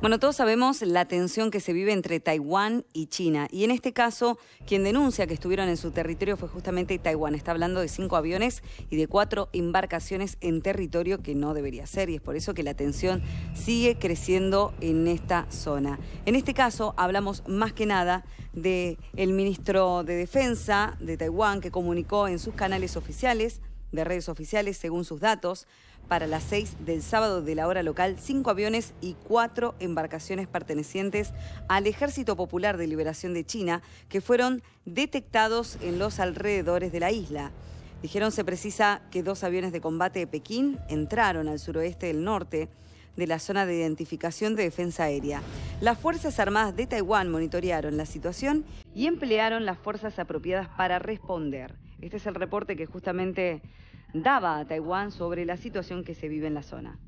Bueno, todos sabemos la tensión que se vive entre Taiwán y China. Y en este caso, quien denuncia que estuvieron en su territorio fue justamente Taiwán. Está hablando de cinco aviones y de cuatro embarcaciones en territorio que no debería ser. Y es por eso que la tensión sigue creciendo en esta zona. En este caso, hablamos más que nada del el ministro de Defensa de Taiwán que comunicó en sus canales oficiales de redes oficiales, según sus datos, para las 6 del sábado de la hora local, cinco aviones y cuatro embarcaciones pertenecientes al Ejército Popular de Liberación de China que fueron detectados en los alrededores de la isla. Dijeron se precisa que dos aviones de combate de Pekín entraron al suroeste del norte de la zona de identificación de defensa aérea. Las Fuerzas Armadas de Taiwán monitorearon la situación y emplearon las fuerzas apropiadas para responder. Este es el reporte que justamente daba a Taiwán sobre la situación que se vive en la zona.